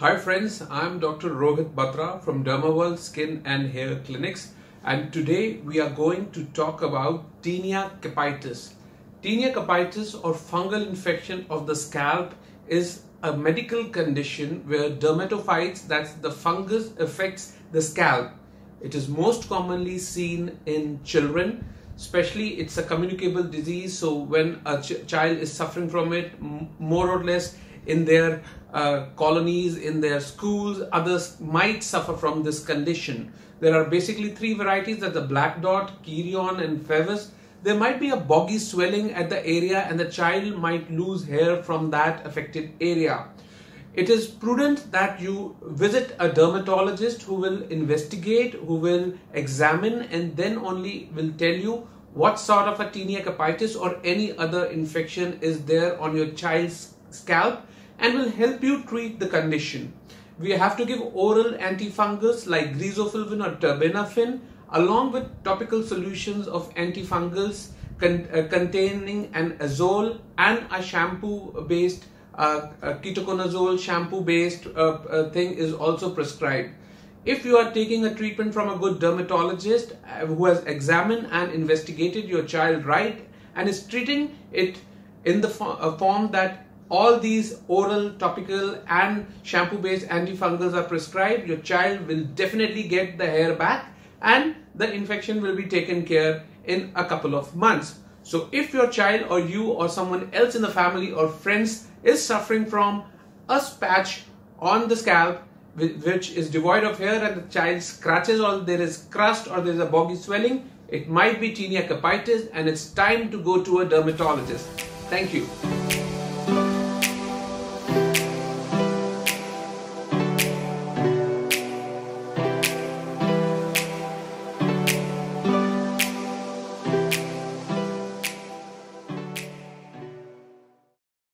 Hi friends, I'm Dr. Rohit Batra from Dermaworld Skin and Hair Clinics and today we are going to talk about tinea capitis. Tinea capitis or fungal infection of the scalp is a medical condition where dermatophytes, that's the fungus, affects the scalp. It is most commonly seen in children especially it's a communicable disease so when a ch child is suffering from it more or less in their uh, colonies, in their schools, others might suffer from this condition. There are basically three varieties that the black dot, Kerion and favus. There might be a boggy swelling at the area and the child might lose hair from that affected area. It is prudent that you visit a dermatologist who will investigate, who will examine and then only will tell you what sort of a tinea capitis or any other infection is there on your child's scalp and will help you treat the condition. We have to give oral antifungals like griseofulvin or terbinafine along with topical solutions of antifungals con uh, containing an azole and a shampoo based uh, ketoconazole shampoo based uh, uh, thing is also prescribed. If you are taking a treatment from a good dermatologist uh, who has examined and investigated your child right and is treating it in the form that all these oral, topical and shampoo based antifungals are prescribed, your child will definitely get the hair back and the infection will be taken care in a couple of months. So if your child or you or someone else in the family or friends is suffering from a patch on the scalp which is devoid of hair and the child scratches or there is crust or there is a boggy swelling, it might be tinea capitis and it's time to go to a dermatologist. Thank you.